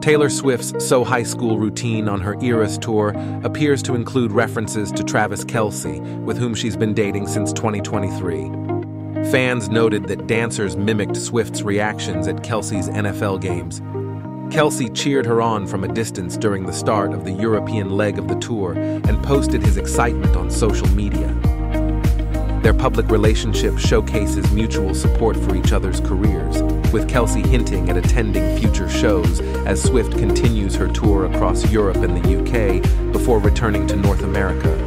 Taylor Swift's So High School routine on her Eras tour appears to include references to Travis Kelce, with whom she's been dating since 2023. Fans noted that dancers mimicked Swift's reactions at Kelce's NFL games. Kelsey cheered her on from a distance during the start of the European leg of the tour and posted his excitement on social media. Their public relationship showcases mutual support for each other's careers, with Kelce hinting at attending future shows as Swift continues her tour across Europe and the UK before returning to North America.